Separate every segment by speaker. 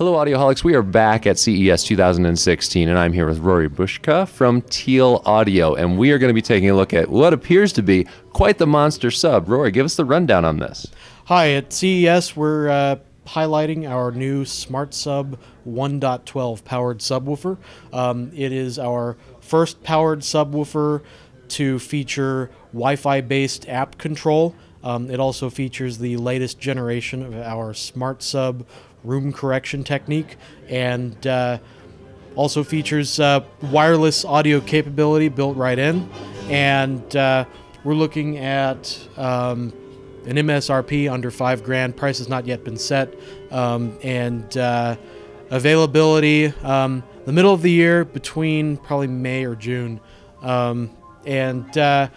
Speaker 1: Hello, Audioholics. We are back at CES 2016, and I'm here with Rory Buszka from Thiel Audio, and we are going to be taking a look at what appears to be quite the monster sub. Rory, give us the rundown on this.
Speaker 2: Hi, at CES, we're uh, highlighting our new Smart Sub 1.12 powered subwoofer. Um, it is our first powered subwoofer to feature Wi Fi based app control. Um, it also features the latest generation of our Smart Sub room correction technique and uh, also features uh, wireless audio capability built right in. And uh, we're looking at um, an MSRP under five grand. Price has not yet been set. Um, and uh, availability, um, the middle of the year between probably May or June. Um, and uh,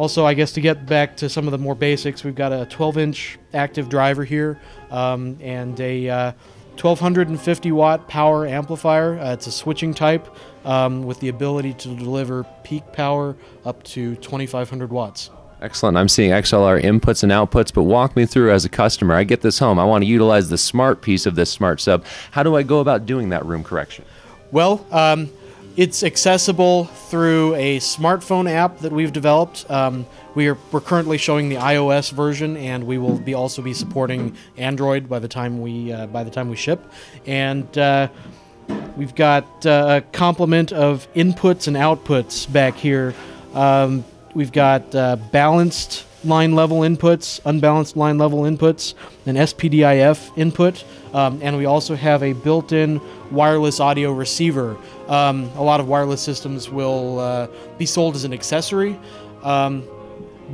Speaker 2: also, I guess to get back to some of the more basics, we've got a 12 inch active driver here um, and a uh, 1250 watt power amplifier. Uh, it's a switching type um, with the ability to deliver peak power up to 2500 watts.
Speaker 1: Excellent. I'm seeing XLR inputs and outputs, but walk me through as a customer. I get this home. I want to utilize the smart piece of this smart sub. How do I go about doing that room correction?
Speaker 2: Well, um, it's accessible through a smartphone app that we've developed. Um, we are we're currently showing the iOS version, and we will be also be supporting Android by the time we uh, by the time we ship. And uh, we've got uh, a complement of inputs and outputs back here. Um, we've got uh, balanced line level inputs, unbalanced line level inputs, an SPDIF input, um, and we also have a built-in wireless audio receiver. Um, a lot of wireless systems will uh, be sold as an accessory, um,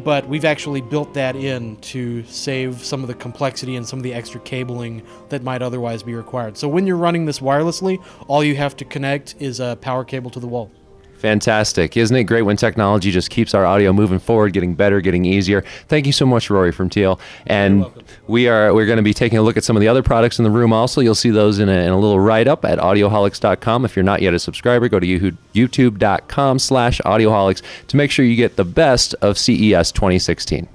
Speaker 2: but we've actually built that in to save some of the complexity and some of the extra cabling that might otherwise be required. So when you're running this wirelessly, all you have to connect is a power cable to the wall.
Speaker 1: Fantastic. Isn't it great when technology just keeps our audio moving forward, getting better, getting easier? Thank you so much, Rory from Thiel. And we are we're going to be taking a look at some of the other products in the room also. You'll see those in a, in a little write-up at audioholics.com. If you're not yet a subscriber, go to youtube.com slash audioholics to make sure you get the best of CES 2016.